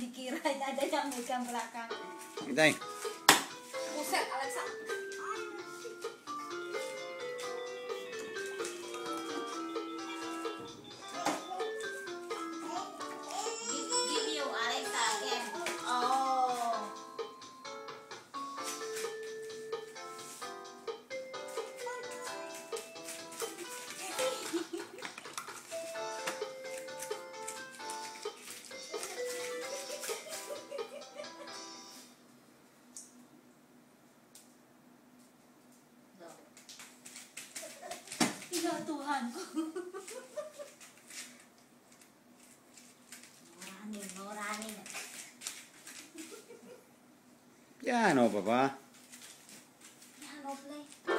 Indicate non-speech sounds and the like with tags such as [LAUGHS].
Dikira [LAUGHS] ada yang megang belakang. Itay. Tuhanku. Ya no, papá. Ya, no, play.